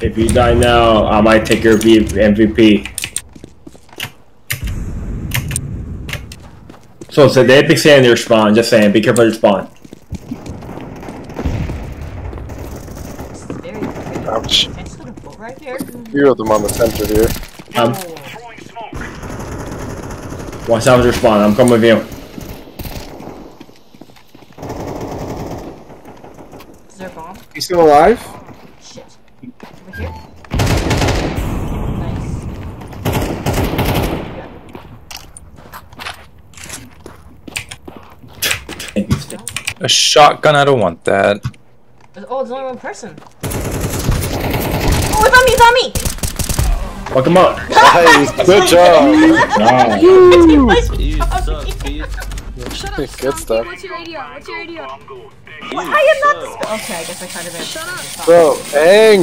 If you die now, I might take your V- MVP. So, so the epic sand your spawn. Just saying, be careful of your spawn. It's very good. Ouch. Can I just put a boat right there? Few of them on the center here. Um, Oh. watch out with your spawn. I'm coming with you. Is there a bomb? You still alive? Shit. Over here? Nice. Thank you. Steve. A shotgun, I don't want that. Oh, there's only one person. Oh, it's on me, it's on me! Fuck him up. Nice. Good job. Nice. You suck, bitch. Shut up. Good Stomp. stuff. What's your radio? What's your radio? What? I am not the sp- Okay, I guess I tried to Shut up. Bro, hang.